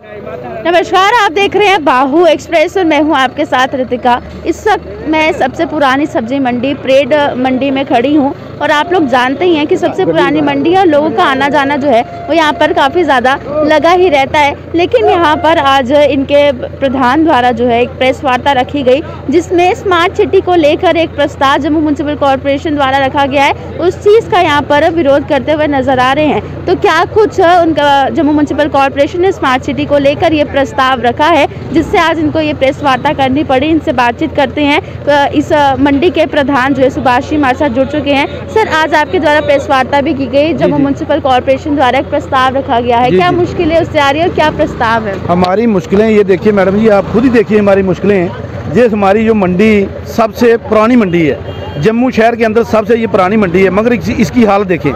नमस्कार आप देख रहे हैं बाहू एक्सप्रेस और मैं हूँ आपके साथ रितिका। इस वक्त मैं सबसे पुरानी सब्ज़ी मंडी परेड मंडी में खड़ी हूँ और आप लोग जानते ही हैं कि सबसे पुरानी मंडी है और लोगों का आना जाना जो है वो यहाँ पर काफ़ी ज़्यादा लगा ही रहता है। लेकिन यहाँ पर आज इनके प्रधान द्वारा जो है एक प्रेस वार्ता रखी गई जिसमें स्मार्ट सिटी को लेकर एक प्रस्ताव जम्मू म्यूनसिपल कॉरपोरेशन द्वारा रखा गया है। उस चीज़ का यहाँ पर विरोध करते हुए नज़र आ रहे हैं। तो क्या कुछ उनका जम्मू म्यूनसिपल कॉरपोरेशन ने स्मार्ट सिटी को लेकर ये प्रस्ताव रखा है जिससे आज इनको ये प्रेस वार्ता करनी पड़ी। इनसे बातचीत करते हैं इस मंडी के प्रधान जो है सुभाष जी हमारे साथ जुड़ चुके हैं। सर आज आपके द्वारा प्रेस वार्ता भी की गई जम्मू म्यूनसिपल कॉरपोरेशन द्वारा एक प्रस्ताव रखा गया है। क्या मुश्किलें उससे आ रही है और क्या प्रस्ताव है? हमारी मुश्किलें ये देखिए मैडम जी आप खुद ही देखिए हमारी मुश्किलें। ये हमारी जो मंडी सबसे पुरानी मंडी है जम्मू शहर के अंदर सबसे ये पुरानी मंडी है मगर इसकी हालत देखें।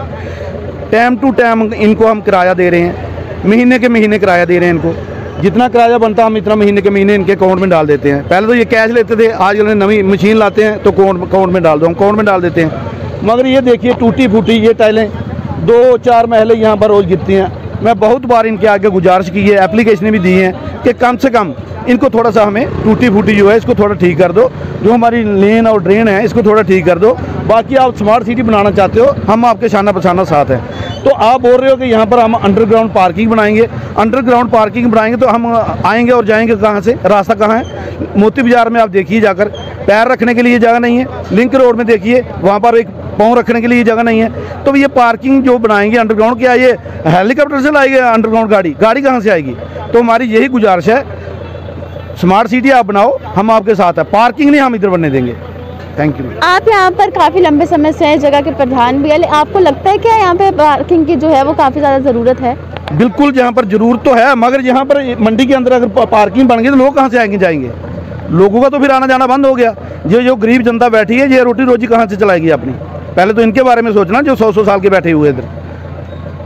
टाइम टू टाइम इनको हम किराया दे रहे हैं। महीने के महीने किराया दे रहे हैं इनको। जितना किराया बनता हम इतना महीने के महीने इनके अकाउंट में डाल देते हैं। पहले तो ये कैश लेते थे, आज उन्हें नवी मशीन लाते हैं तो अकाउंट में डाल दो, हम अकाउंट में डाल देते हैं। मगर ये देखिए टूटी फूटी ये टाइलें दो चार महले यहाँ पर रोज़ गिरती हैं। मैं बहुत बार इनके आगे गुजारिश की है एप्लीकेशनें भी दी हैं कि कम से कम इनको थोड़ा सा हमें टूटी फूटी जो है, इसको थोड़ा ठीक कर दो। जो हमारी लेन और ड्रेन है, इसको थोड़ा ठीक कर दो। बाकी आप स्मार्ट सिटी बनाना चाहते हो, हम आपके शाना पछाना साथ हैं। तो आप बोल रहे हो कि यहाँ पर हम अंडरग्राउंड पार्किंग बनाएँगे। अंडरग्राउंड पार्किंग बनाएँगे तो हम आएँगे और जाएँगे कहाँ से? रास्ता कहाँ है? मोती बाज़ार में आप देखिए जाकर। पैर रखने के लिए जगह नहीं है। लिंक रोड में देखिए, वहाँ पर एक पाँव रखने के लिए जगह नहीं है। तो ये पार्किंग जो बनाएँगे अंडरग्राउंड क्या ये हेलीकॉप्टर से लाएगी अंडरग्राउंड गाड़ी? गाड़ी कहाँ से आएगी? तो हमारी यही गुजारिश है स्मार्ट सिटी आप बनाओ हम आपके साथ हैं। पार्किंग नहीं हम इधर बनने देंगे। थैंक यू आप यहाँ पर काफ़ी लंबे समय से हैं जगह के प्रधान भी है आपको लगता है क्या यहाँ पे पार्किंग की जो है वो काफ़ी ज़्यादा ज़रूरत है? बिल्कुल यहाँ पर ज़रूरत तो है मगर यहाँ पर मंडी के अंदर अगर पार्किंग बन गई तो लोग कहाँ से आएँगे जाएँगे? लोगों का तो फिर आना जाना बंद हो गया। ये जो गरीब जनता बैठी है ये रोटी रोजी कहाँ से चलाएगी अपनी? पहले तो इनके बारे में सोचना जो सौ सौ साल के बैठे हुए इधर।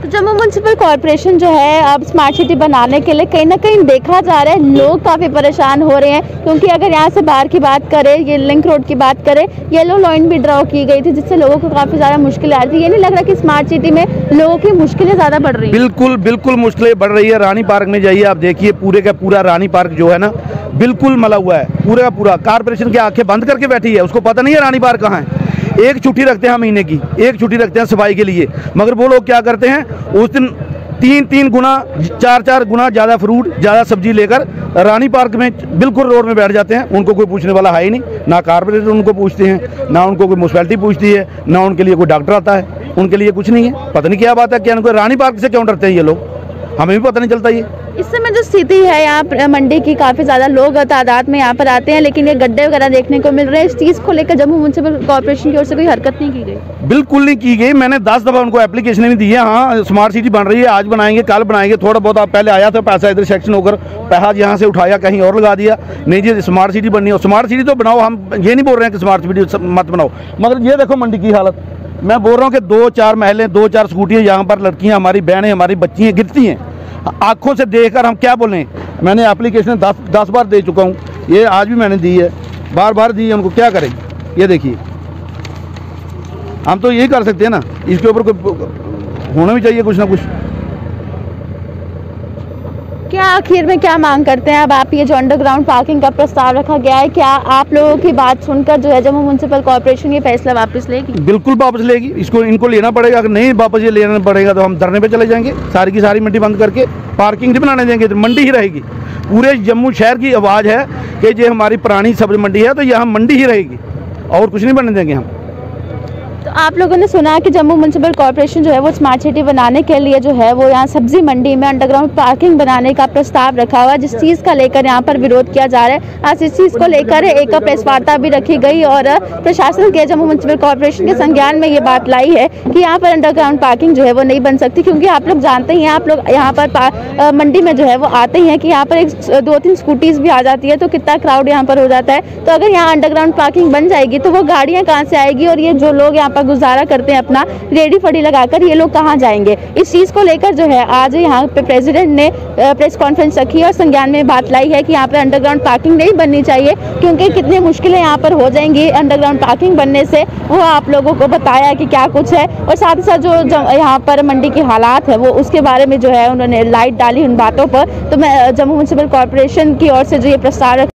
तो जम्मू म्यूनसिपल कॉरपोरेशन जो है अब स्मार्ट सिटी बनाने के लिए कहीं ना कहीं देखा जा रहा है लोग काफ़ी परेशान हो रहे हैं क्योंकि अगर यहाँ से बाहर की बात करें ये लिंक रोड की बात करें येलो लाइन भी ड्रॉ की गई थी जिससे लोगों को काफ़ी ज़्यादा मुश्किल आ रही थी। ये नहीं लग रहा कि स्मार्ट सिटी में लोगों की मुश्किलें ज़्यादा बढ़ रही है। बिल्कुल बिल्कुल मुश्किलें बढ़ रही है। रानी पार्क में जाइए आप देखिए पूरे का पूरा रानी पार्क जो है ना बिल्कुल मला हुआ है पूरा का पूरा। कारपोरेशन की आँखें बंद करके बैठी है उसको पता नहीं है रानी पार्क कहाँ है। एक छुट्टी रखते हैं महीने की, एक छुट्टी रखते हैं सफ़ाई के लिए। मगर वो लोग क्या करते हैं, उस दिन तीन तीन गुना, चार चार गुना ज़्यादा फ्रूट ज़्यादा सब्ज़ी लेकर रानी पार्क में बिल्कुल रोड में बैठ जाते हैं। उनको कोई पूछने वाला है ही नहीं। ना कारपोरेटर उनको पूछते हैं, ना उनको कोई म्यूनसिपैलिटी पूछती है, ना उनके लिए कोई डॉक्टर आता है। उनके लिए कुछ नहीं है। पता नहीं क्या बात है, क्या उनको रानी पार्क से क्यों डरते हैं ये लोग? हमें भी पता नहीं चलता ये। इस समय जो स्थिति है यहाँ मंडी की, काफ़ी ज़्यादा लोग तादाद में यहाँ पर आते हैं, लेकिन ये गड्ढे वगैरह देखने को मिल रहे हैं। इस चीज़ को लेकर जम्मू म्यूनसिपल कॉर्पोरेशन की ओर से कोई हरकत नहीं की गई? बिल्कुल नहीं की गई। मैंने दस दफ़ा उनको एप्लीकेशन भी दी है। हाँ स्मार्ट सिटी बन रही है। आज बनाएँगे, कल बनाएँगे। थोड़ा बहुत आप पहले आया था, पैसा इधर सेक्शन होकर पैसा यहाँ से उठाया, कहीं और लगा दिया। नहीं जी स्मार्ट सिटी बननी हो। स्मार्ट सिटी तो बनाओ, हम ये नहीं बोल रहे हैं कि स्मार्ट सिटी मत बनाओ। मगर ये देखो मंडी की हालत। मैं बोल रहा हूँ कि दो चार महलें, दो चार स्कूटियाँ यहाँ पर, लड़कियाँ, हमारी बहनें, हमारी बच्चियाँ गिरती हैं। आँखों से देखकर हम क्या बोलें? मैंने एप्लीकेशन दस दस बार दे चुका हूँ। ये आज भी मैंने दी है। बार बार दी है उनको क्या करें? ये देखिए। हम तो यही कर सकते हैं ना। इसके ऊपर कोई होना भी चाहिए कुछ ना कुछ। क्या आखिर में क्या मांग करते हैं? अब आप ये जो अंडरग्राउंड पार्किंग का प्रस्ताव रखा गया है, क्या आप लोगों की बात सुनकर जो है जम्मू म्यूनसिपल कॉर्पोरेशन ये फैसला वापस लेगी? बिल्कुल वापस लेगी। इसको, इनको लेना पड़ेगा। अगर नहीं वापस ये लेना पड़ेगा तो हम धरने पे चले जाएँगे। सारी की सारी मंडी बंद करके पार्किंग नहीं बनाने देंगे तो मंडी ही रहेगी। पूरे जम्मू शहर की आवाज़ है कि ये हमारी पुरानी सब्ज़ी मंडी है तो यहाँ मंडी ही रहेगी। और कुछ नहीं बनने देंगे हम। तो आप लोगों ने सुना है कि जम्मू म्यूनसिपल कॉरपोरेशन जो है वो स्मार्ट सिटी बनाने के लिए जो है वो यहाँ सब्ज़ी मंडी में अंडरग्राउंड पार्किंग बनाने का प्रस्ताव रखा हुआ जिस चीज़ का लेकर यहाँ पर विरोध किया जा रहा है। आज इस चीज़ को लेकर एक प्रेस वार्ता भी रखी गई और प्रशासन के जम्मू म्यूनसिपल कॉरपोरेशन के संज्ञान में ये बात लाई है कि यहाँ पर अंडरग्राउंड पार्किंग जो है वो नहीं बन सकती, क्योंकि आप लोग जानते ही हैं, आप लोग यहाँ पर मंडी में जो है वो आते ही हैं कि यहाँ पर एक दो तीन स्कूटीज भी आ जाती है तो कितना क्राउड यहाँ पर हो जाता है। तो अगर यहाँ अंडरग्राउंड पार्किंग बन जाएगी तो वो गाड़ियाँ कहाँ से आएगी और ये जो लोग यहाँ पर गुजारा करते हैं अपना, रेडी फड़ी लगाकर ये लोग कहाँ जाएँगे? इस चीज़ को लेकर जो है, आज यहाँ पे प्रेसिडेंट ने प्रेस कॉन्फ्रेंस रखी और संज्ञान में बात लाई है कि यहाँ पे अंडरग्राउंड पार्किंग नहीं बननी चाहिए, क्योंकि कितनी मुश्किलें यहाँ पर हो जाएँगी अंडरग्राउंड पार्किंग बनने से। वो आप लोगों को बताया कि क्या कुछ है और साथ ही साथ जो यहाँ पर मंडी के हालात है, वो उसके बारे में जो है उन्होंने लाइट डाली उन बातों पर। तो मैं जम्मू म्यूनसिपल कॉरपोरेशन की ओर से जो ये प्रस्ताव